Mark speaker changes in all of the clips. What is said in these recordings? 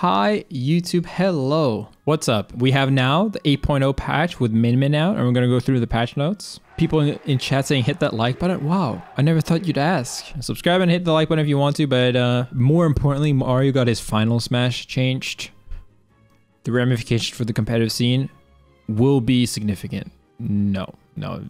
Speaker 1: Hi YouTube, hello. What's up? We have now the 8.0 patch with Min Min out and we're gonna go through the patch notes. People in, in chat saying hit that like button. Wow, I never thought you'd ask. Subscribe and hit the like button if you want to, but uh, more importantly, Mario got his final smash changed. The ramifications for the competitive scene will be significant. No, no.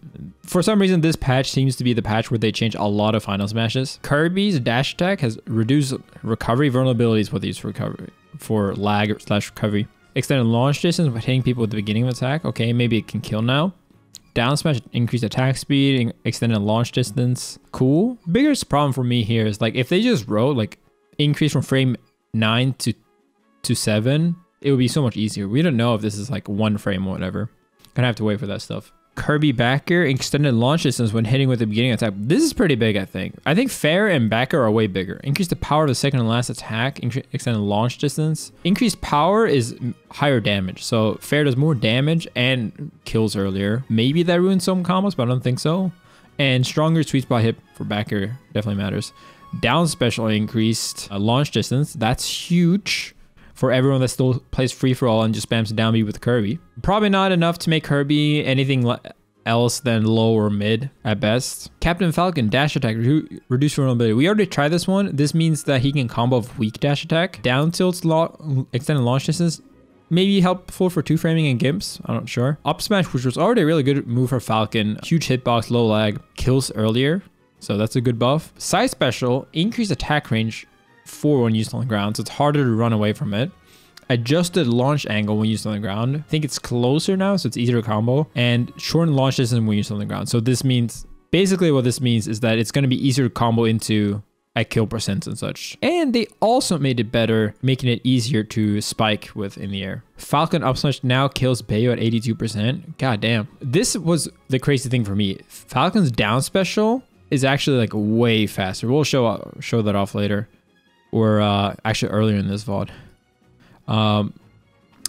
Speaker 1: For some reason, this patch seems to be the patch where they change a lot of final smashes. Kirby's dash attack has reduced recovery vulnerabilities for these recovery for lag slash recovery. Extended launch distance by hitting people at the beginning of attack. Okay, maybe it can kill now. Down smash, increased attack speed, extended launch distance. Cool. Biggest problem for me here is like if they just wrote like increase from frame nine to to seven, it would be so much easier. We don't know if this is like one frame or whatever. Gonna have to wait for that stuff. Kirby backer, extended launch distance when hitting with the beginning attack. This is pretty big, I think. I think Fair and backer are way bigger. Increase the power of the second and last attack, extended launch distance. Increased power is higher damage. So Fair does more damage and kills earlier. Maybe that ruins some combos, but I don't think so. And stronger sweet spot hit for backer definitely matters. Down special increased uh, launch distance. That's huge for everyone that still plays free for all and just spams down B with Kirby. Probably not enough to make Kirby anything else than low or mid at best. Captain Falcon dash attack re reduce vulnerability. We already tried this one. This means that he can combo with weak dash attack. Down tilts extended launch distance. Maybe helpful for two framing and gimps. I'm not sure. Up smash, which was already a really good move for Falcon. Huge hitbox, low lag, kills earlier. So that's a good buff. Side special, increase attack range for when used on the ground, so it's harder to run away from it. Adjusted launch angle when used on the ground. I think it's closer now, so it's easier to combo. And shortened launch distance when used on the ground. So this means, basically what this means is that it's going to be easier to combo into at kill percents and such. And they also made it better, making it easier to spike with in the air. Falcon up smash now kills Bayo at 82%. God damn. This was the crazy thing for me. Falcon's down special is actually like way faster. We'll show uh, show that off later or uh, actually earlier in this VOD. Um,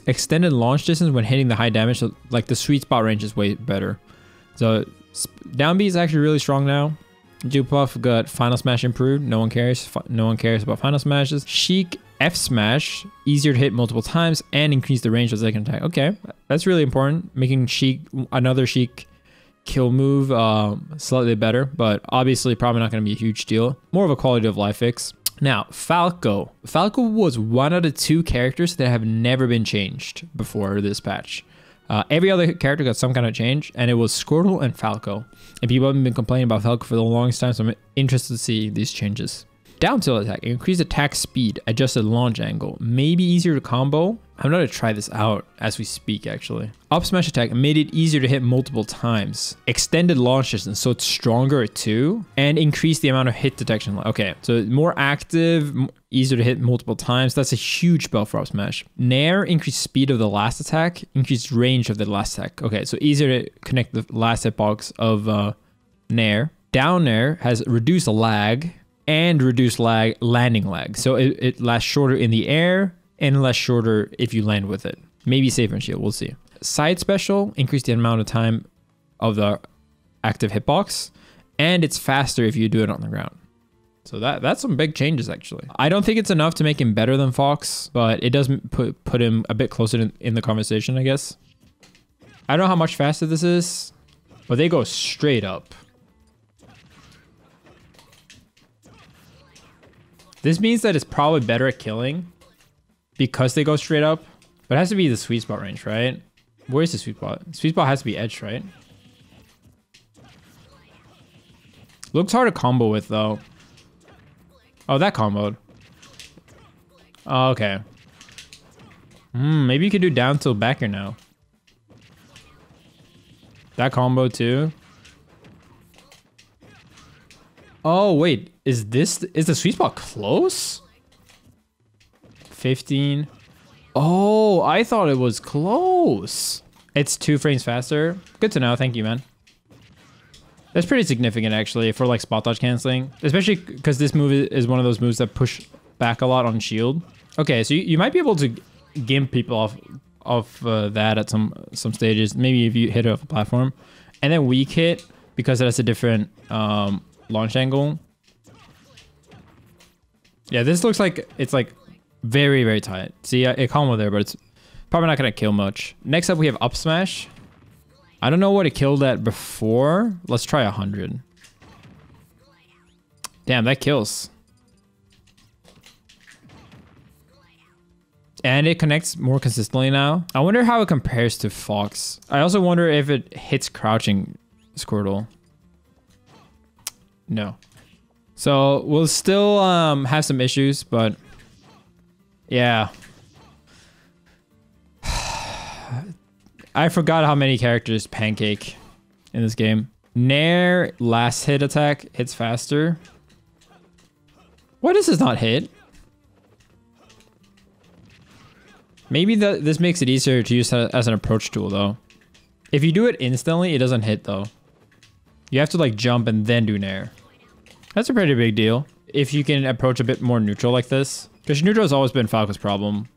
Speaker 1: extended launch distance when hitting the high damage, like the sweet spot range is way better. So down B is actually really strong now. Jigglypuff got Final Smash improved. No one cares. No one cares about Final Smashes. Sheik F Smash, easier to hit multiple times and increase the range of second attack. Okay, that's really important. Making Sheik another Sheik kill move um, slightly better, but obviously probably not going to be a huge deal. More of a quality of life fix. Now, Falco. Falco was one of the two characters that have never been changed before this patch. Uh, every other character got some kind of change, and it was Squirtle and Falco. And people have been complaining about Falco for the longest time, so I'm interested to see these changes. Down tilt attack, increased attack speed, adjusted launch angle, maybe easier to combo. I'm gonna try this out as we speak actually. Up smash attack made it easier to hit multiple times. Extended launch distance, so it's stronger too. And increased the amount of hit detection. Okay, so more active, easier to hit multiple times. That's a huge buff for up smash. Nair increased speed of the last attack, increased range of the last attack. Okay, so easier to connect the last hitbox of uh, Nair. Down Nair has reduced lag, and reduce lag landing lag. So it, it lasts shorter in the air and less shorter if you land with it. Maybe safer and shield, we'll see. Side special, increase the amount of time of the active hitbox, and it's faster if you do it on the ground. So that that's some big changes actually. I don't think it's enough to make him better than Fox, but it does put put him a bit closer in, in the conversation, I guess. I don't know how much faster this is, but they go straight up. This means that it's probably better at killing because they go straight up. But it has to be the sweet spot range, right? Where is the sweet spot? Sweet spot has to be edge, right? Looks hard to combo with, though. Oh, that comboed. Oh, okay. Hmm, maybe you could do down tilt backer now. That combo, too. Oh, wait. Is this... Is the sweet spot close? 15. Oh, I thought it was close. It's two frames faster. Good to know. Thank you, man. That's pretty significant, actually, for like spot dodge canceling. Especially because this move is one of those moves that push back a lot on shield. Okay, so you, you might be able to gimp people off of uh, that at some some stages. Maybe if you hit it off a platform. And then weak hit, because it has a different um, launch angle. Yeah, this looks like it's like Very, very tight. See, it combo there, but it's probably not going to kill much. Next up, we have up smash. I don't know what it killed at before. Let's try 100. Damn, that kills. And it connects more consistently now. I wonder how it compares to Fox. I also wonder if it hits crouching Squirtle. No. So we'll still um, have some issues, but yeah. I forgot how many characters Pancake in this game. Nair last hit attack hits faster. Why does this not hit? Maybe the, this makes it easier to use as an approach tool though. If you do it instantly, it doesn't hit though. You have to like jump and then do Nair. That's a pretty big deal. If you can approach a bit more neutral like this. Because neutral has always been Falco's problem.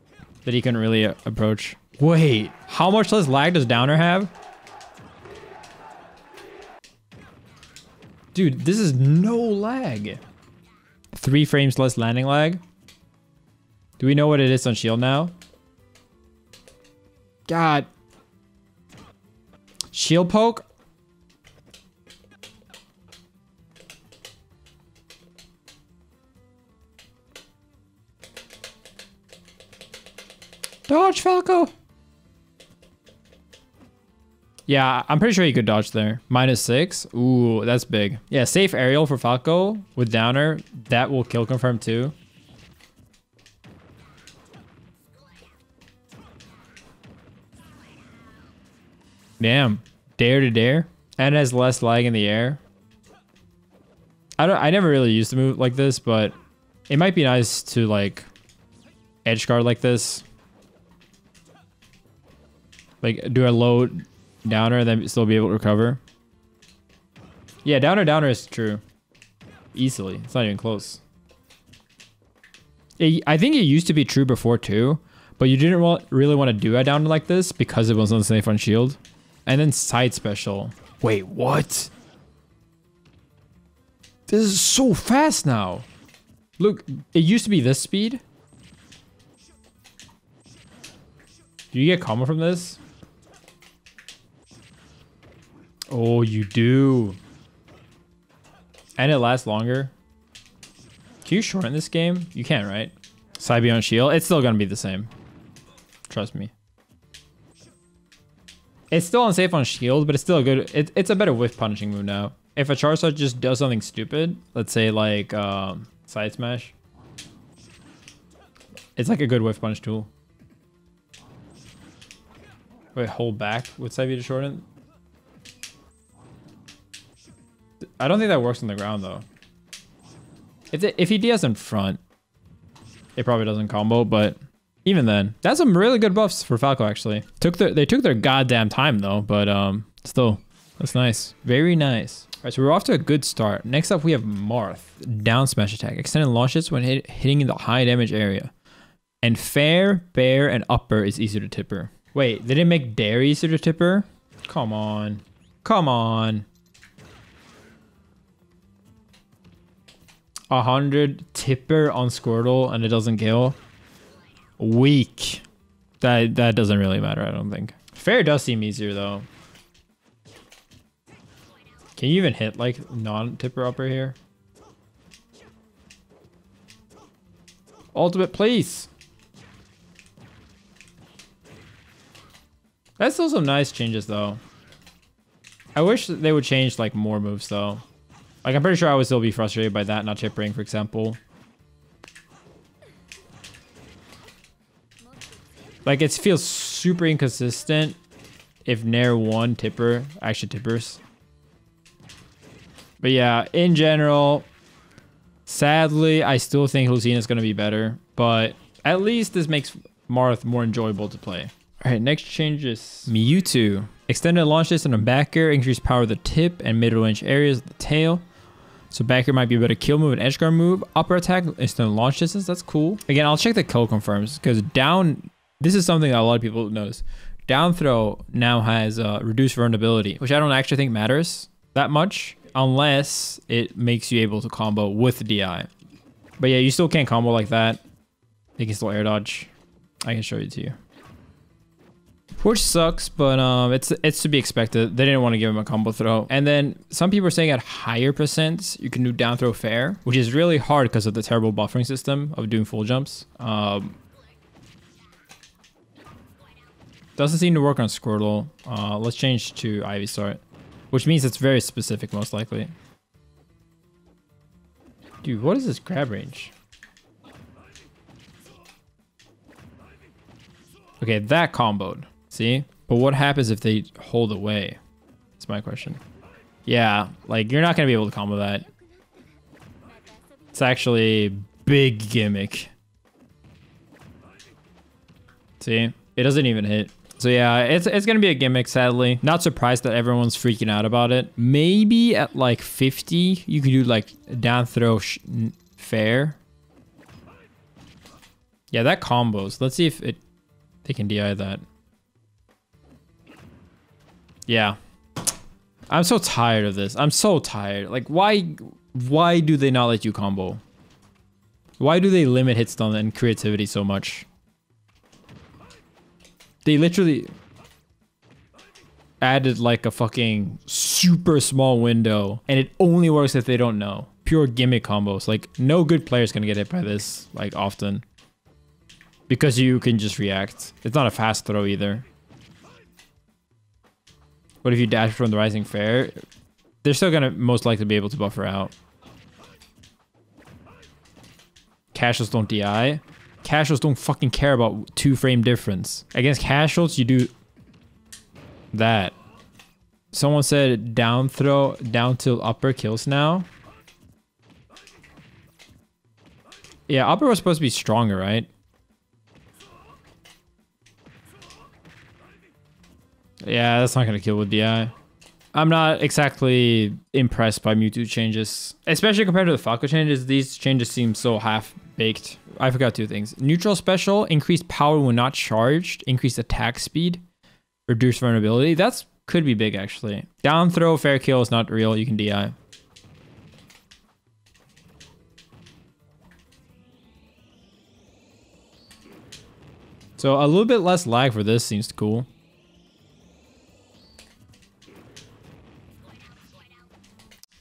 Speaker 1: That he couldn't really uh, approach. Wait, how much less lag does Downer have? Dude, this is no lag. Three frames less landing lag. Do we know what it is on shield now? God. Shield poke? Dodge, Falco! Yeah, I'm pretty sure you could dodge there. Minus six. Ooh, that's big. Yeah, safe aerial for Falco with downer. That will kill confirm too. Damn. Dare to dare. And has less lag in the air. I don't I never really used to move like this, but it might be nice to like edge guard like this. Like do a low downer and then still be able to recover. Yeah, downer downer is true. Easily. It's not even close. It, I think it used to be true before too, but you didn't want, really want to do a downer like this because it was on safe on shield. And then side special. Wait, what? This is so fast now. Look, it used to be this speed. Do you get combo from this? Oh, you do. And it lasts longer. Can you shorten this game? You can, right? Beyond shield. It's still gonna be the same. Trust me. It's still unsafe on shield, but it's still a good. It, it's a better whiff punishing move now. If a Charizard just does something stupid, let's say like um, side smash, it's like a good whiff punish tool. Wait, hold back with side to shorten. I don't think that works on the ground though. If if he DS in front, it probably doesn't combo, but even then, that's some really good buffs for Falco actually. Took their they took their goddamn time though, but um still that's nice. Very nice. All right, so we're off to a good start. Next up, we have Marth. Down smash attack. Extended launches when hit, hitting in the high damage area. And fair, bear, and upper is easier to tipper. Wait, they didn't make dare easier to tipper? Come on. Come on. A hundred tipper on Squirtle and it doesn't kill. Weak. That that doesn't really matter, I don't think. Fair does seem easier though. Can you even hit like non-tipper upper here? Ultimate, please. That's still some nice changes though. I wish they would change like more moves though. Like I'm pretty sure I would still be frustrated by that not tippering, for example. Like it feels super inconsistent if Nair 1 tipper actually tippers. But yeah, in general, sadly, I still think Lucina is going to be better. But at least this makes Marth more enjoyable to play. Alright, next change is Mewtwo. Extended launch distance on back air, increased power of the tip and mid-range areas of the tail. So back air might be a better kill move and edge guard move. Upper attack, instant launch distance, that's cool. Again, I'll check the kill confirms because down this is something that a lot of people notice. Down throw now has uh, reduced vulnerability, which I don't actually think matters that much unless it makes you able to combo with DI. But yeah, you still can't combo like that. They can still air dodge. I can show it to you. Which sucks, but um, it's it's to be expected. They didn't want to give him a combo throw. And then some people are saying at higher percents, you can do down throw fair, which is really hard because of the terrible buffering system of doing full jumps. Um, doesn't seem to work on Squirtle. Uh, let's change to Ivysaur, which means it's very specific most likely. Dude, what is this grab range? Okay, that comboed. See? But what happens if they hold away? That's my question. Yeah, like you're not going to be able to combo that. It's actually a big gimmick. See? It doesn't even hit. So yeah, it's it's gonna be a gimmick, sadly. Not surprised that everyone's freaking out about it. Maybe at like 50, you could do like down throw fair. Yeah, that combos. Let's see if it they can DI that. Yeah. I'm so tired of this. I'm so tired. Like, why why do they not let you combo? Why do they limit hit stun and creativity so much? They literally added like a fucking super small window and it only works if they don't know. Pure gimmick combos. Like, no good player is gonna get hit by this, like, often. Because you can just react. It's not a fast throw either. What if you dash from the Rising Fair? They're still gonna most likely be able to buffer out. Casuals don't DI. Casuals don't fucking care about two frame difference. Against casuals, you do that. Someone said down throw, down tilt upper kills now. Yeah, upper was supposed to be stronger, right? Yeah, that's not going to kill with DI. I'm not exactly impressed by Mewtwo changes, especially compared to the Falco changes. These changes seem so half-baked. I forgot two things. Neutral special, increased power when not charged, increased attack speed, reduced vulnerability. That's could be big, actually. Down throw, fair kill is not real. You can DI. So a little bit less lag for this seems cool.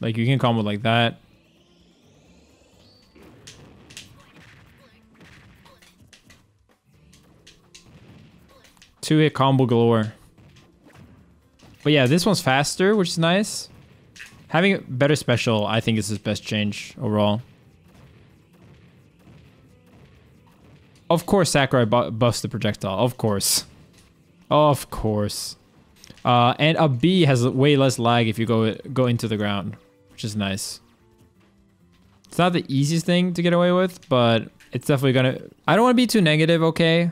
Speaker 1: Like you can combo like that. Two hit combo galore. But yeah, this one's faster, which is nice. Having a better special, I think is his best change overall. Of course, Sakurai bu buffs the projectile. Of course. Of course. Uh, and a B has way less lag if you go go into the ground which is nice. It's not the easiest thing to get away with, but it's definitely gonna... I don't want to be too negative, okay?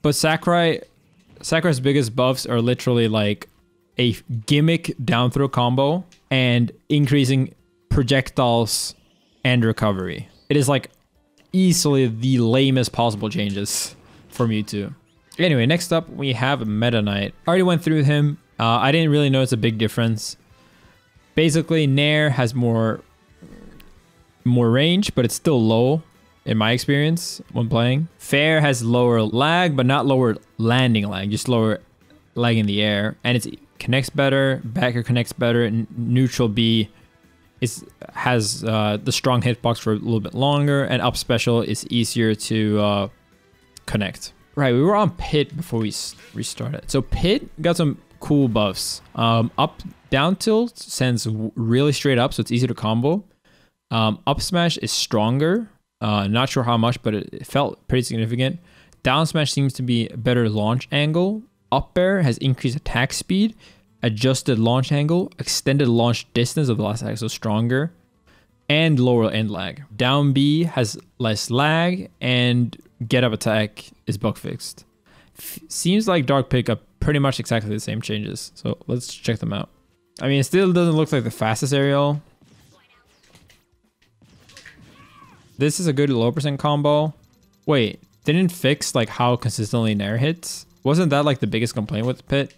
Speaker 1: But Sakurai... Sakurai's biggest buffs are literally like a gimmick down throw combo and increasing projectiles and recovery. It is like easily the lamest possible changes for Mewtwo. Anyway, next up we have Meta Knight. I already went through him. Uh, I didn't really notice a big difference. Basically, Nair has more more range, but it's still low in my experience when playing. Fair has lower lag, but not lower landing lag, just lower lag in the air. And it connects better, backer connects better, neutral B is has uh, the strong hitbox for a little bit longer, and up special is easier to uh, connect. Right, we were on Pit before we restarted. So Pit got some cool buffs. Um, up down tilt sends really straight up, so it's easy to combo. Um, up smash is stronger. Uh, not sure how much, but it, it felt pretty significant. Down smash seems to be a better launch angle. Up air has increased attack speed, adjusted launch angle, extended launch distance of the last attack, so stronger, and lower end lag. Down B has less lag, and get up attack is bug fixed. F seems like Dark Pit got pretty much exactly the same changes. So let's check them out. I mean, it still doesn't look like the fastest aerial. This is a good low percent combo. Wait, didn't fix like how consistently Nair hits? Wasn't that like the biggest complaint with Pit?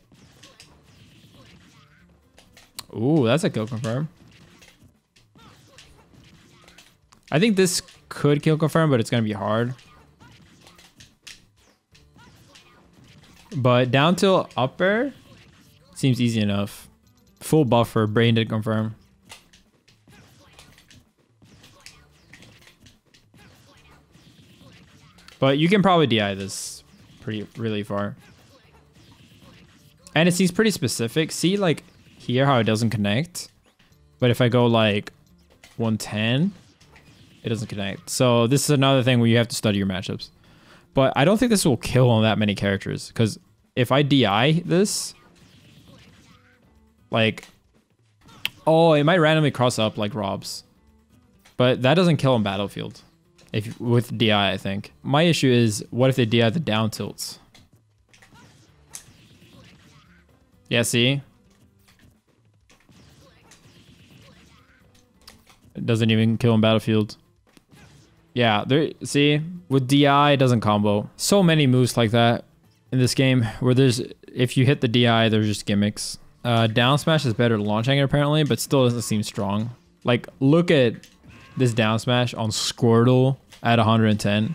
Speaker 1: Ooh, that's a kill confirm. I think this could kill confirm, but it's gonna be hard. But down tilt upper seems easy enough. Full buffer, brain did confirm. But you can probably DI this pretty really far. And it seems pretty specific. See like here how it doesn't connect. But if I go like 110, it doesn't connect. So this is another thing where you have to study your matchups. But I don't think this will kill on that many characters. Because if I DI this, like, oh, it might randomly cross up like Rob's. But that doesn't kill on Battlefield. If with DI, I think. My issue is, what if they DI the down tilts? Yeah, see? It doesn't even kill in Battlefield. Yeah, there. See, with DI, it doesn't combo. So many moves like that in this game where there's, if you hit the DI, there's just gimmicks. Uh, down smash is better launch angle apparently, but still doesn't seem strong. Like, look at this down smash on Squirtle at 110.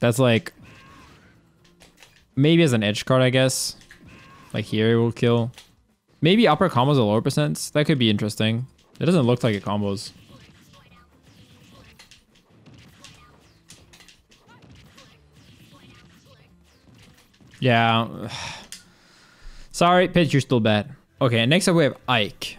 Speaker 1: That's like, maybe as an edge guard, I guess. Like here it will kill. Maybe upper combos a lower percents. That could be interesting. It doesn't look like it combos. Yeah. Sorry, pitch, you're still bad. Okay, next up we have Ike.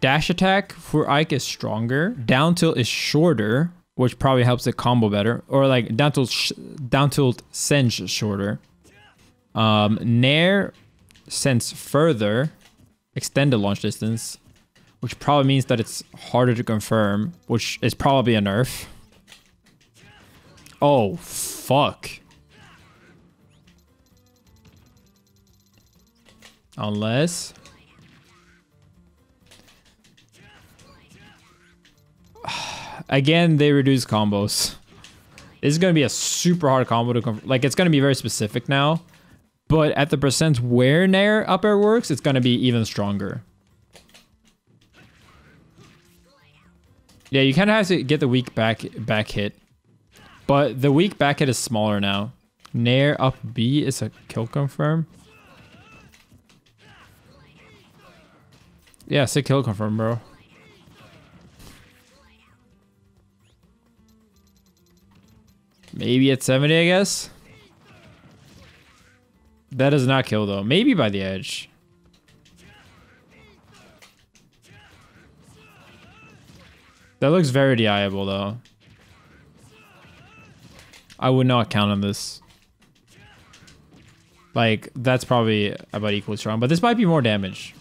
Speaker 1: Dash attack for Ike is stronger. Down tilt is shorter, which probably helps the combo better. Or like down tilt, down tilt sends shorter. Um, Nair sends further, extended launch distance, which probably means that it's harder to confirm, which is probably a nerf. Oh, fuck. Unless... Again, they reduce combos. This is going to be a super hard combo to... Like, it's going to be very specific now. But at the percent where Nair up air works, it's going to be even stronger. Yeah, you kind of have to get the weak back back hit. But the weak back hit is smaller now. Nair up B is a kill confirm. Yeah, sick kill confirm, bro. Maybe at 70, I guess. That does not kill, though. Maybe by the edge. That looks very DIable, though. I would not count on this. Like, that's probably about equally strong. But this might be more damage.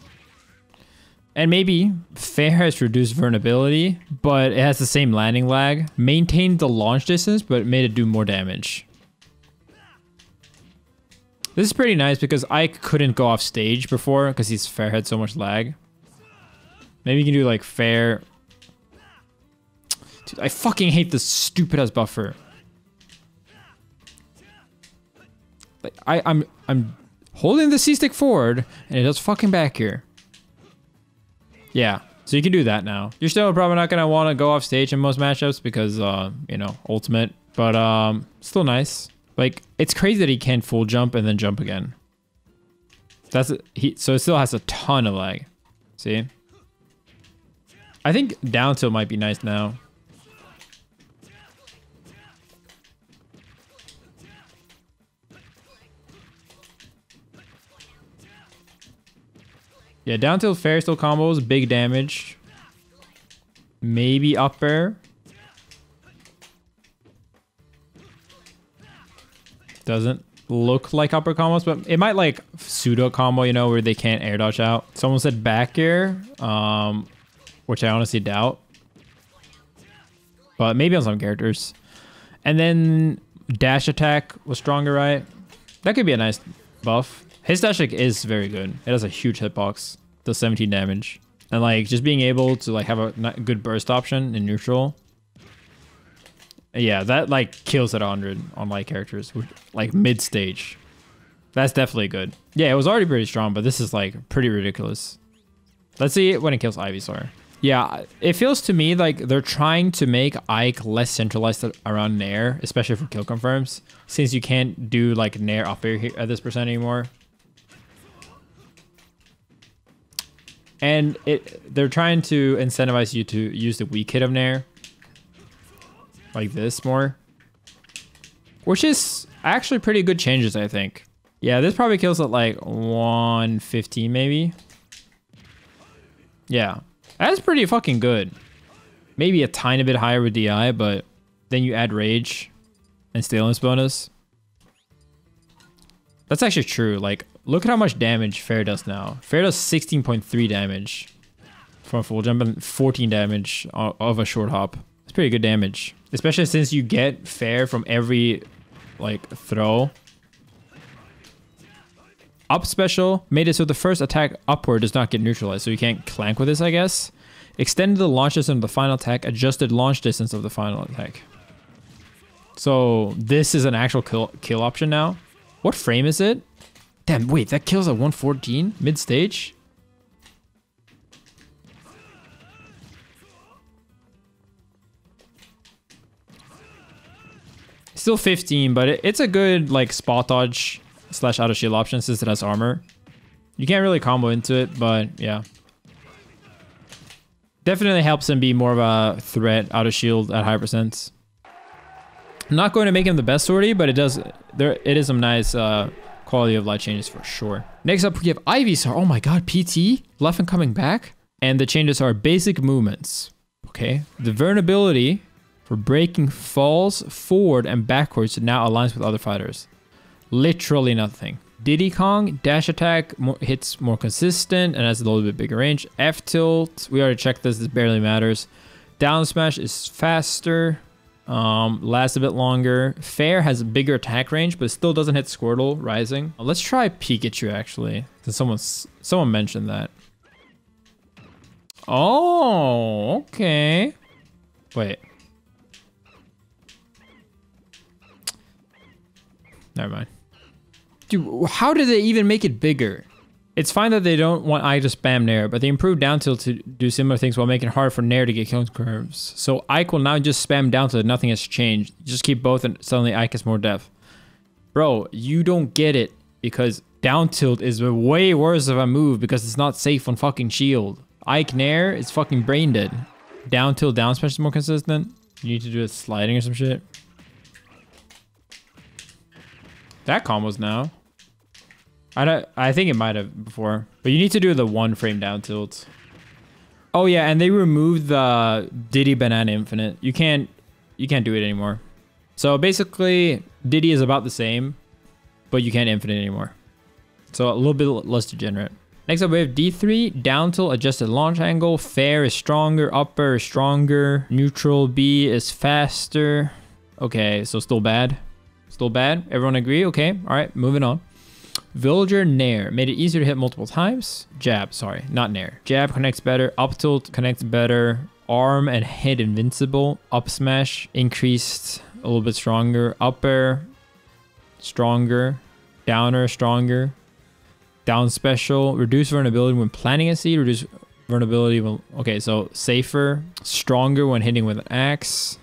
Speaker 1: And maybe Fair has reduced vulnerability, but it has the same landing lag. Maintained the launch distance, but made it do more damage. This is pretty nice because Ike couldn't go off stage before because he's Fair had so much lag. Maybe you can do like Fair. Dude, I fucking hate this stupid ass buffer. Like I, I'm I'm holding the C stick forward and it does fucking back here. Yeah, so you can do that now. You're still probably not gonna want to go off stage in most matchups because uh, you know, ultimate. But um, still nice. Like, it's crazy that he can full jump and then jump again. That's he. So it still has a ton of lag. See? I think down tilt might be nice now. Yeah, down tilt fair still combos, big damage. Maybe up air. Doesn't look like upper combos, but it might like pseudo combo, you know, where they can't air dodge out. Someone said back air, um, which I honestly doubt. But maybe on some characters. And then dash attack was stronger, right? That could be a nice buff. His dash is very good. It has a huge hitbox, does 17 damage. And like just being able to like have a good burst option in neutral yeah, that like kills at 100 on my characters, like mid stage. That's definitely good. Yeah, it was already pretty strong, but this is like pretty ridiculous. Let's see when it kills Ivysaur. Yeah, it feels to me like they're trying to make Ike less centralized around Nair, especially for kill confirms, since you can't do like Nair up here at this percent anymore. And it they're trying to incentivize you to use the weak hit of Nair. Like this more. Which is actually pretty good changes, I think. Yeah, this probably kills at like 115 maybe. Yeah, that's pretty fucking good. Maybe a tiny bit higher with DI, but then you add Rage and Staleness bonus. That's actually true. Like, look at how much damage Fair does now. Fair does 16.3 damage from a full jump and 14 damage of a short hop. It's pretty good damage. Especially since you get Fair from every, like, throw. Up special made it so the first attack upward does not get neutralized, so you can't clank with this, I guess. Extended the launch distance of the final attack, adjusted launch distance of the final attack. So this is an actual kill, kill option now. What frame is it? Damn, wait, that kills at 114 mid-stage? Still 15, but it, it's a good like spot dodge slash out of shield option since it has armor. You can't really combo into it, but yeah. Definitely helps him be more of a threat out of shield at high percents. Not going to make him the best sortie, but it does there it is some nice uh, quality of life changes for sure. Next up we have Ivysaur. Oh my god, PT left and coming back. And the changes are basic movements. Okay. The vulnerability for breaking falls forward and backwards now aligns with other fighters. Literally nothing. Diddy Kong, dash attack more, hits more consistent and has a little bit bigger range. F tilt, we already checked this, this barely matters. Down smash is faster, um, lasts a bit longer. Fair has a bigger attack range, but still doesn't hit Squirtle Rising. Let's try Pikachu actually, since someone, someone mentioned that. Oh, okay. Wait. Never mind. Dude, how did they even make it bigger? It's fine that they don't want Ike to spam Nair, but they improved down tilt to do similar things while making it hard for Nair to get kill curves. So Ike will now just spam down tilt, nothing has changed. Just keep both and suddenly Ike has more depth. Bro, you don't get it because down tilt is way worse of a move because it's not safe on fucking shield. Ike Nair is fucking brain dead. Down tilt down smash is more consistent. You need to do a sliding or some shit. That combos now. I don't. I think it might have before, but you need to do the one frame down tilt. Oh yeah, and they removed the Diddy Banana Infinite. You can't. You can't do it anymore. So basically, Diddy is about the same, but you can't infinite anymore. So a little bit less degenerate. Next up, we have D3, down tilt, adjusted launch angle. Fair is stronger, upper is stronger. Neutral B is faster. Okay, so still bad. Still bad. Everyone agree? Okay, all right, moving on. Villager Nair made it easier to hit multiple times. Jab, sorry, not Nair. Jab connects better. Up tilt connects better. Arm and head invincible. Up smash increased a little bit stronger. Up air stronger. Downer stronger. Down special. Reduce vulnerability when planting a seed. Reduce vulnerability when... Okay, so safer. Stronger when hitting with an axe.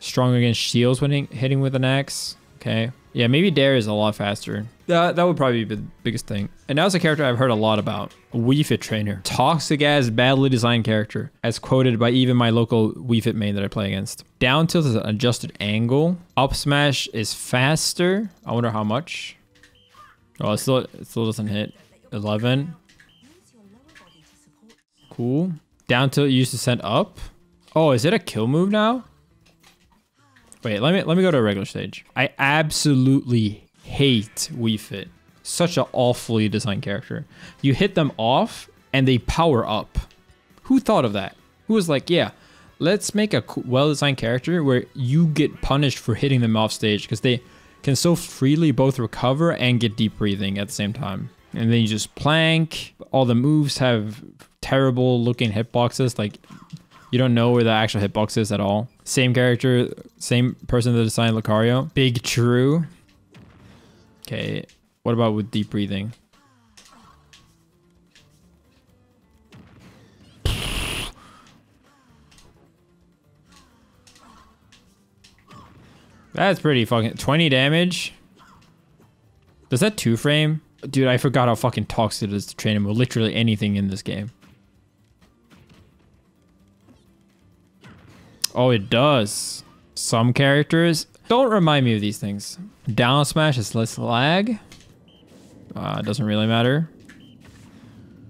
Speaker 1: Stronger against shields when hitting with an axe. Okay. Yeah, maybe Dare is a lot faster. That, that would probably be the biggest thing. And now it's a character I've heard a lot about. Wii Fit Trainer. Toxic ass, badly designed character. As quoted by even my local Wii Fit main that I play against. Down tilt is an adjusted angle. Up smash is faster. I wonder how much. Oh, it still, it still doesn't hit. 11. Cool. Down tilt used to send up. Oh, is it a kill move now? Wait, let me let me go to a regular stage. I absolutely hate Wii Fit. Such an awfully designed character. You hit them off and they power up. Who thought of that? Who was like, yeah, let's make a well-designed character where you get punished for hitting them off stage because they can so freely both recover and get deep breathing at the same time. And then you just plank. All the moves have terrible looking hitboxes. Like you don't know where the actual hitbox is at all. Same character, same person that designed Lucario. Big True. Okay, what about with deep breathing? That's pretty fucking 20 damage. Does that two frame? Dude, I forgot how fucking toxic it is to train him with literally anything in this game. Oh, it does. Some characters. Don't remind me of these things. Down smash is less lag. Uh, doesn't really matter.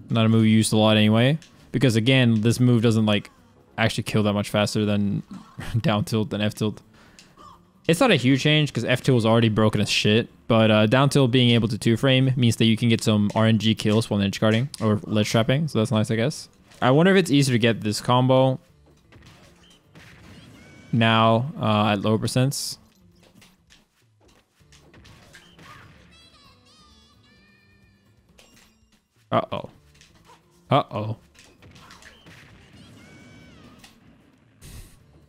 Speaker 1: Not a move used a lot anyway. Because again, this move doesn't like actually kill that much faster than down tilt and F tilt. It's not a huge change because F tilt is already broken as shit. But uh, down tilt being able to two frame means that you can get some RNG kills while edge guarding or ledge trapping. So that's nice, I guess. I wonder if it's easier to get this combo now uh, at lower percents. Uh-oh. Uh-oh.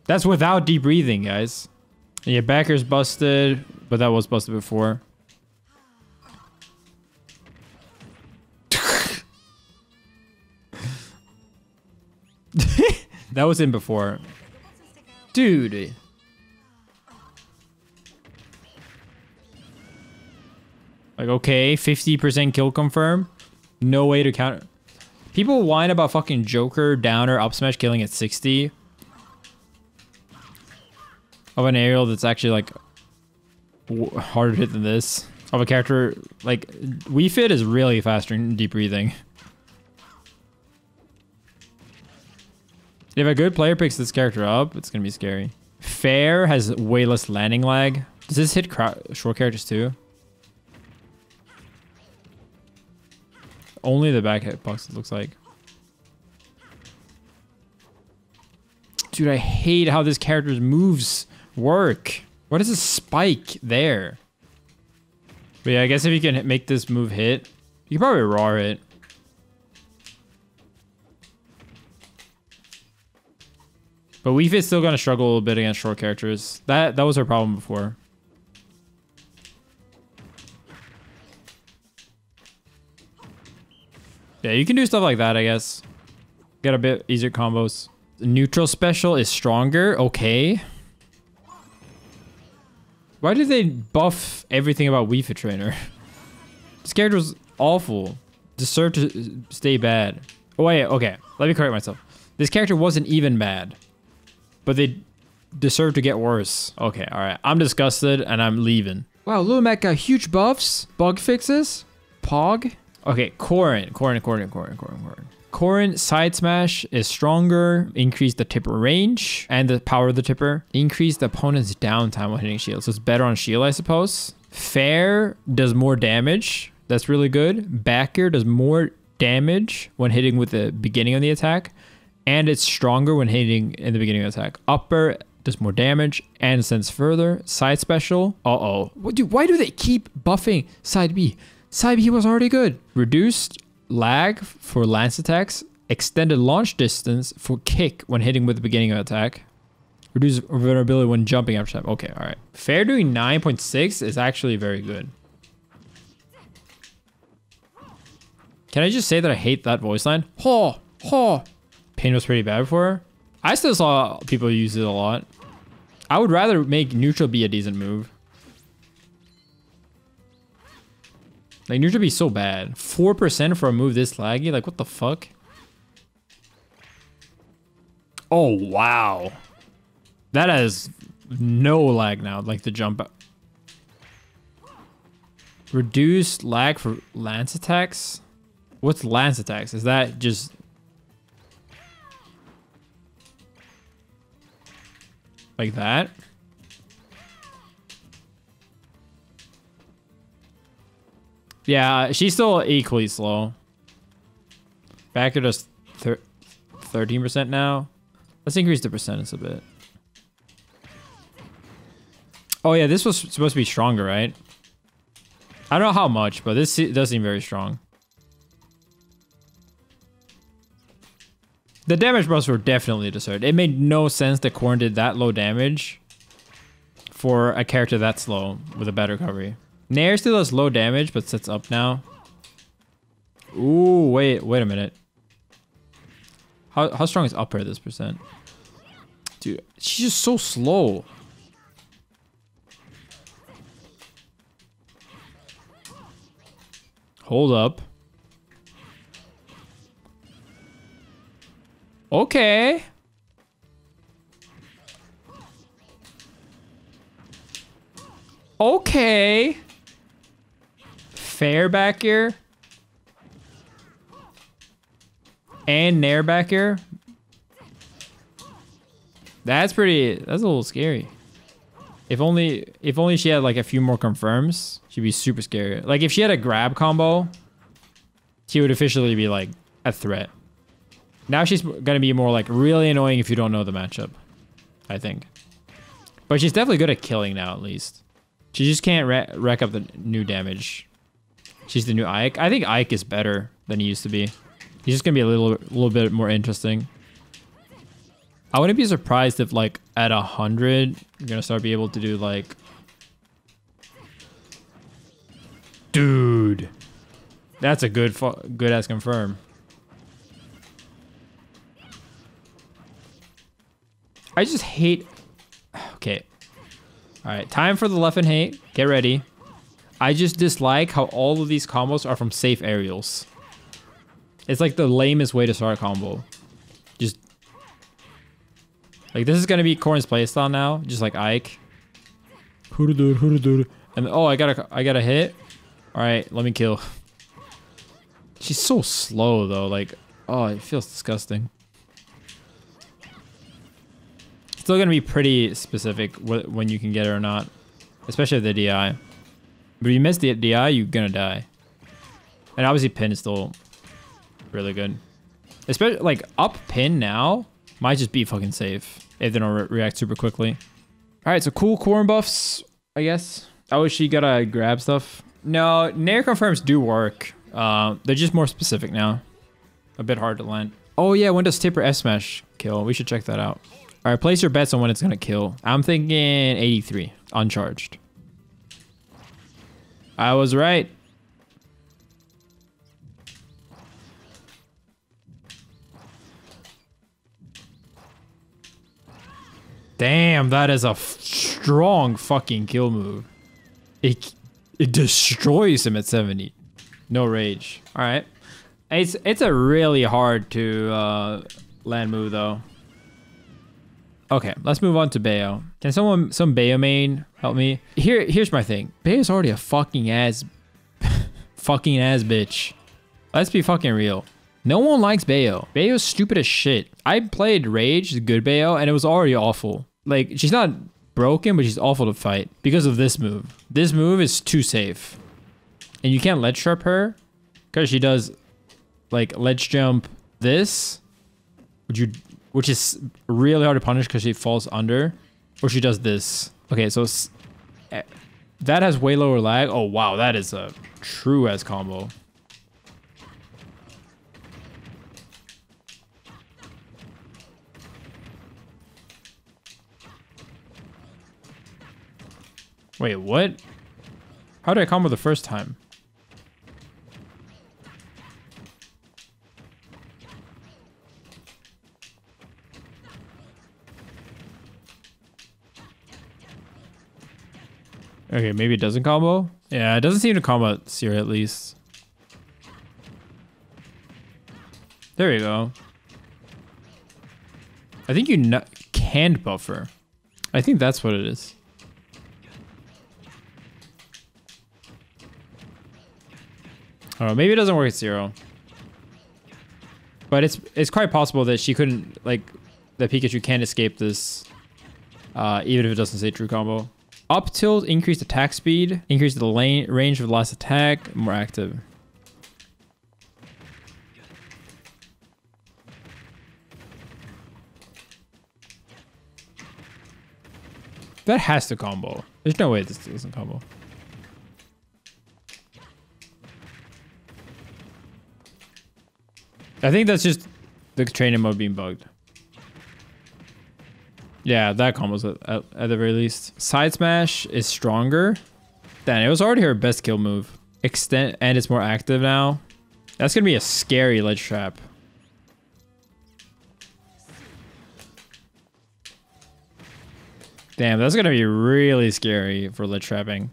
Speaker 1: That's without deep breathing, guys. Yeah, backer's busted, but that was busted before. that was in before. Dude. Like, okay, 50% kill confirm. No way to counter. People whine about fucking Joker downer up smash killing at 60. Of an aerial that's actually like harder hit than this. Of a character like Wii Fit is really faster in deep breathing. If a good player picks this character up, it's gonna be scary. Fair has way less landing lag. Does this hit short characters too? Only the back hitbox, it looks like. Dude, I hate how this character's moves work. What is a spike there? But yeah, I guess if you can make this move hit, you can probably raw it. But Wii Fit's still gonna struggle a little bit against short characters. That that was her problem before. Yeah, you can do stuff like that, I guess. Get a bit easier combos. The neutral special is stronger. Okay. Why did they buff everything about Fit Trainer? this character was awful. Deserved to stay bad. Oh, wait, okay. Let me correct myself. This character wasn't even bad. But they deserve to get worse. Okay, alright. I'm disgusted and I'm leaving. Wow, Little Mac got huge buffs, bug fixes, Pog. Okay, Corrin, Corrin, Corrin, Corrin, Corrin, Corrin. Corrin side smash is stronger, increase the tipper range and the power of the tipper, increase the opponent's downtime while hitting shield. So it's better on shield, I suppose. Fair does more damage. That's really good. Backer does more damage when hitting with the beginning of the attack. And it's stronger when hitting in the beginning of the attack. Upper does more damage and sends further. Side special. Uh-oh. What do, why do they keep buffing side B? Side B was already good. Reduced lag for lance attacks. Extended launch distance for kick when hitting with the beginning of attack. Reduce vulnerability when jumping after time. Okay, alright. Fair doing 9.6 is actually very good. Can I just say that I hate that voice line? Ho! Ho! Pain was pretty bad for. I still saw people use it a lot. I would rather make neutral be a decent move. Like, neutral be so bad. 4% for a move this laggy? Like, what the fuck? Oh, wow. That has no lag now, like the jump. Reduced lag for lance attacks? What's lance attacks? Is that just... Like that? Yeah, she's still equally slow. Back to just 13% now. Let's increase the percentage a bit. Oh yeah, this was supposed to be stronger, right? I don't know how much, but this does seem very strong. The damage buffs were definitely deserved. It made no sense that Corrin did that low damage for a character that slow with a bad recovery. Nair still does low damage, but sits up now. Ooh, wait, wait a minute. How, how strong is up air this percent? Dude, she's just so slow. Hold up. Okay. Okay. Fair back here. And Nair back here. That's pretty, that's a little scary. If only, if only she had like a few more confirms, she'd be super scary. Like if she had a grab combo, she would officially be like a threat. Now she's gonna be more like really annoying if you don't know the matchup, I think. But she's definitely good at killing now at least. She just can't rack up the new damage. She's the new Ike. I think Ike is better than he used to be. He's just gonna be a little, little bit more interesting. I wouldn't be surprised if like at a hundred, you're gonna start be able to do like, dude, that's a good, good as confirm. I just hate. Okay. All right, time for the Leffen hate. Get ready. I just dislike how all of these combos are from safe aerials. It's like the lamest way to start a combo. Just like this is gonna be Corrin's playstyle now, just like Ike. And oh, I got a I got a hit. All right, let me kill. She's so slow though. Like, oh, it feels disgusting. Still gonna be pretty specific when you can get it or not, especially the DI. But if you miss the DI, you're gonna die. And obviously, pin is still really good. Especially like up pin now might just be fucking safe if they don't re react super quickly. All right, so cool Corrin buffs, I guess. Oh, she gotta grab stuff. No, Nair confirms do work. Uh, they're just more specific now. A bit hard to land. Oh yeah, when does Tipper S-Smash kill? We should check that out. All right, place your bets on when it's gonna kill. I'm thinking 83, uncharged. I was right. Damn, that is a strong fucking kill move. It it destroys him at 70. No rage. All right. It's it's a really hard to uh, land move though. Okay, let's move on to Bayo. Can someone, some Bayo main help me? Here, here's my thing. Bayo's already a fucking ass, fucking ass bitch. Let's be fucking real. No one likes Bayo. Bayo's stupid as shit. I played Rage, good Bayo, and it was already awful. Like, she's not broken, but she's awful to fight because of this move. This move is too safe. And you can't ledge trap her because she does like ledge jump this. Would you, which is really hard to punish because she falls under, or she does this. Okay, so eh, that has way lower lag. Oh wow, that is a true as combo. Wait, what? How did I combo the first time? Okay, maybe it doesn't combo? Yeah, it doesn't seem to combo Seer at least. There you go. I think you can buffer. I think that's what it is. Oh, maybe it doesn't work at zero. But it's it's quite possible that she couldn't like that Pikachu can't escape this, uh, even if it doesn't say true combo. Up tilt, increased attack speed, increase the lane range of last attack, more active. That has to combo. There's no way this doesn't combo. I think that's just the training mode being bugged. Yeah, that combos at, at, at, the very least. Side smash is stronger. Then it was already her best kill move. Extend and it's more active now. That's gonna be a scary ledge trap. Damn, that's gonna be really scary for ledge trapping.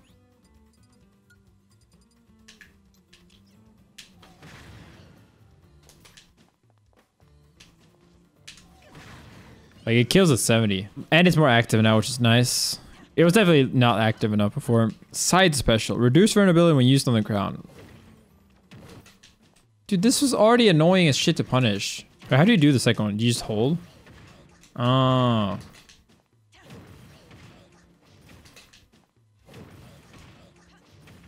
Speaker 1: Like it kills at 70. And it's more active now, which is nice. It was definitely not active enough before. Side special. Reduce vulnerability when used on the ground. Dude, this was already annoying as shit to punish. How do you do the second one? Do you just hold? Oh.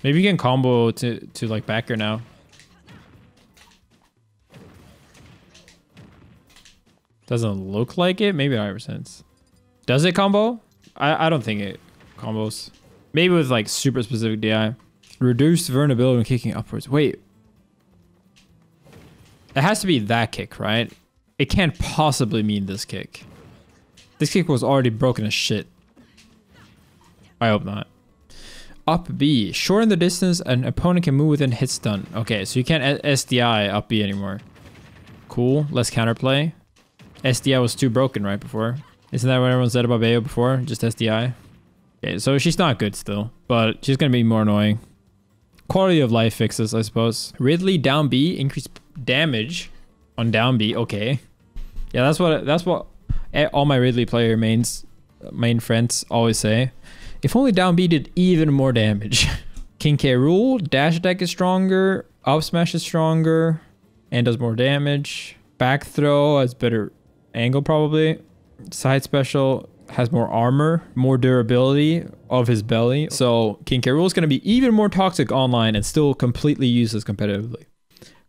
Speaker 1: Maybe you can combo to, to like backer now. Doesn't look like it. Maybe ever since. Does it combo? I, I don't think it combos. Maybe with like super specific DI. Reduced vulnerability when kicking upwards. Wait. It has to be that kick, right? It can't possibly mean this kick. This kick was already broken as shit. I hope not. Up B. Shorten the distance an opponent can move within hit stun. Okay, so you can't SDI up B anymore. Cool. Less counterplay. SDI was too broken right before. Isn't that what everyone said about Bayo before? Just SDI? Okay, so she's not good still, but she's gonna be more annoying. Quality of life fixes, I suppose. Ridley down B, increase damage on down B. Okay. Yeah, that's what that's what all my Ridley player mains main friends always say. If only down B did even more damage. King K. Rool, dash attack is stronger, up smash is stronger, and does more damage. Back throw has better angle probably. Side special has more armor, more durability of his belly. So King. Rool is going to be even more toxic online and still completely useless competitively.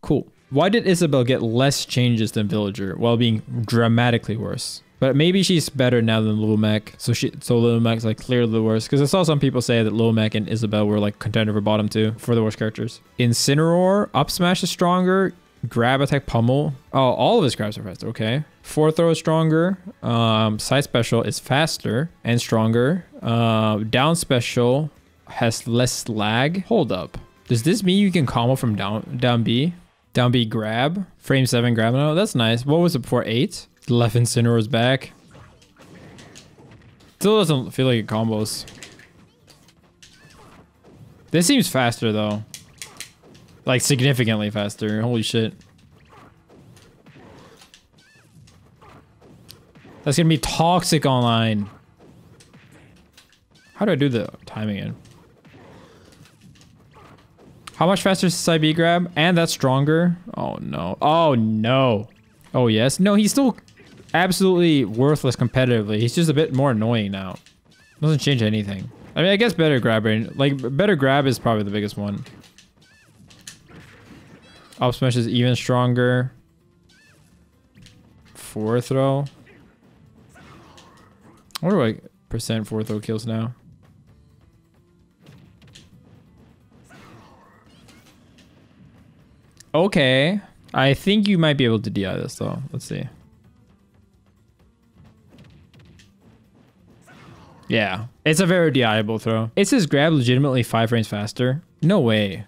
Speaker 1: Cool. Why did Isabelle get less changes than Villager while being dramatically worse? But maybe she's better now than Lil Mac. So she, so Lil Mac's like clearly the worst. Because I saw some people say that Lil Mac and Isabelle were like contender for bottom two for the worst characters. Incineroar, up smash is stronger. Grab attack pummel. Oh, all of his grabs are faster. Okay. Fourth throw is stronger. Um, side special is faster and stronger. Uh, down special has less lag. Hold up. Does this mean you can combo from down down B? Down B grab. Frame 7 grab. No, that's nice. What was it before? 8? Left Incineroar's back. Still doesn't feel like it combos. This seems faster though. Like significantly faster. Holy shit. That's gonna be toxic online. How do I do the timing in? How much faster is side B grab? And that's stronger? Oh no. Oh no. Oh yes. No, he's still absolutely worthless competitively. He's just a bit more annoying now. Doesn't change anything. I mean, I guess better grab Like, better grab is probably the biggest one. Up smash is even stronger. Four throw. What do I percent four throw kills now? Okay. I think you might be able to DI this though. Let's see. Yeah. It's a very DIable throw. It says grab legitimately five frames faster. No way.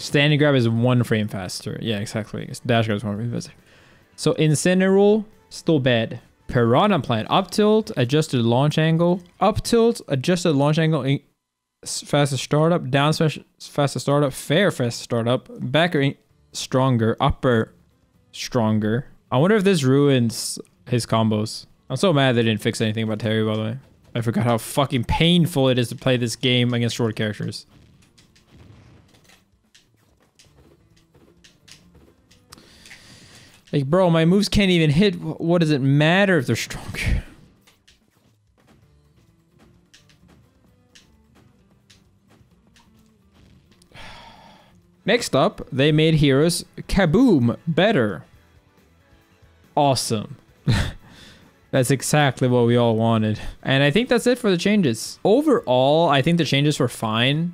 Speaker 1: Standing grab is one frame faster. Yeah, exactly. Dash grab is one frame faster. So Incineroar, still bad. Piranha Plant, up tilt, adjusted launch angle. Up tilt, adjusted launch angle, fastest startup. Down smash, fastest startup. Fair, fastest startup. Backer, stronger. Upper, stronger. I wonder if this ruins his combos. I'm so mad they didn't fix anything about Terry, by the way. I forgot how fucking painful it is to play this game against short characters. Like, bro, my moves can't even hit. What does it matter if they're stronger? Next up, they made Heroes Kaboom better. Awesome. that's exactly what we all wanted. And I think that's it for the changes. Overall, I think the changes were fine.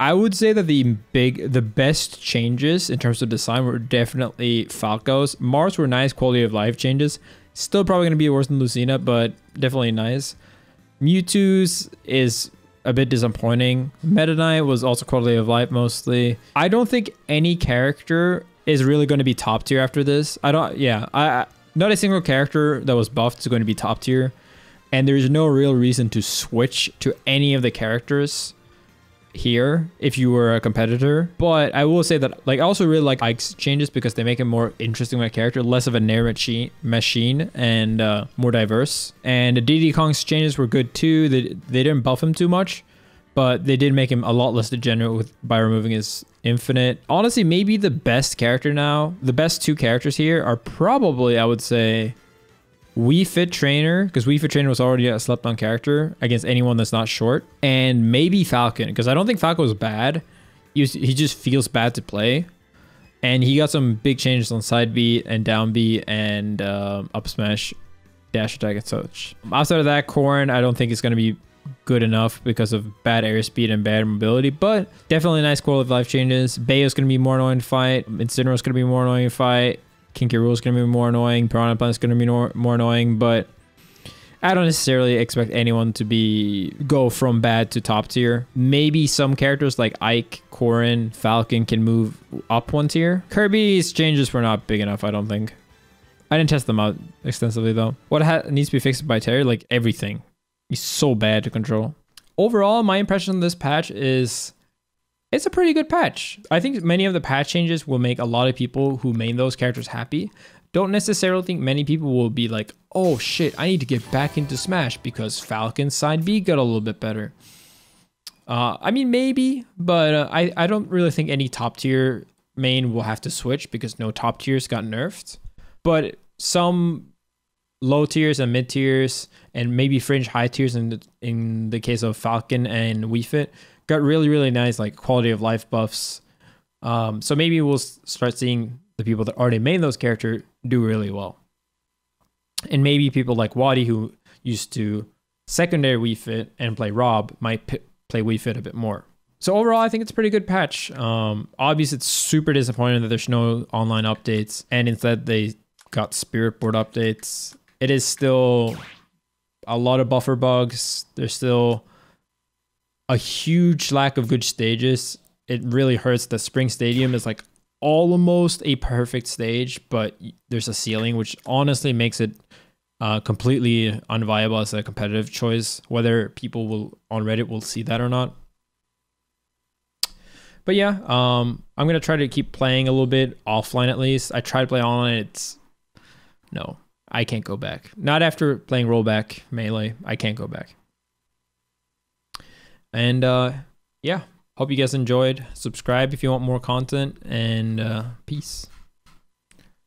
Speaker 1: I would say that the big, the best changes in terms of design were definitely Falco's. Marth's were nice quality of life changes. Still probably going to be worse than Lucina, but definitely nice. Mewtwo's is a bit disappointing. Meta Knight was also quality of life mostly. I don't think any character is really going to be top tier after this. I don't, yeah, I, not a single character that was buffed is going to be top tier. And there's no real reason to switch to any of the characters here if you were a competitor. But I will say that like I also really like Ike's changes because they make him more interesting my character, less of a Nair machine, machine and uh, more diverse. And Diddy Kong's changes were good too. They they didn't buff him too much, but they did make him a lot less degenerate with by removing his infinite. Honestly, maybe the best character now. The best two characters here are probably I would say Wii Fit Trainer, because Wii Fit Trainer was already a slept on character against anyone that's not short. And maybe Falcon, because I don't think Falcon was bad. He, was, he just feels bad to play. And he got some big changes on side B and down B and um, up smash, dash attack, and such. Outside of that, Corrin, I don't think it's going to be good enough because of bad air speed and bad mobility, but definitely nice quality of life changes. Bayo's going to be more annoying to fight. Incineroar's going to be more annoying to fight. King K. Rool is going to be more annoying. Piranha Plant is going to be more, more annoying, but I don't necessarily expect anyone to be go from bad to top tier. Maybe some characters like Ike, Corrin, Falcon can move up one tier. Kirby's changes were not big enough, I don't think. I didn't test them out extensively though. What needs to be fixed by Terry? Like everything. He's so bad to control. Overall, my impression of this patch is it's a pretty good patch. I think many of the patch changes will make a lot of people who main those characters happy. Don't necessarily think many people will be like, oh shit, I need to get back into Smash because Falcon's side B got a little bit better. Uh, I mean, maybe, but uh, I, I don't really think any top tier main will have to switch because no top tiers got nerfed. But some low tiers and mid tiers and maybe fringe high tiers in the, in the case of Falcon and Wii Fit got really really nice like quality of life buffs. Um, so maybe we'll start seeing the people that already made those characters do really well, and maybe people like Wadi who used to secondary Wii Fit and play Rob might p- play Wii Fit a bit more. So overall, I think it's a pretty good patch. Um, obviously, it's super disappointing that there's no online updates, and instead they got Spirit Board updates. It is still a lot of buffer bugs. There's still a huge lack of good stages. It really hurts The Spring Stadium is like almost a perfect stage, but there's a ceiling, which honestly makes it uh, completely unviable as a competitive choice. Whether people will on Reddit will see that or not. But yeah, um, I'm gonna try to keep playing a little bit offline at least. I tried to play online. It's no, I can't go back. Not after playing rollback melee. I can't go back. And uh, yeah, hope you guys enjoyed. Subscribe if you want more content, and uh, peace.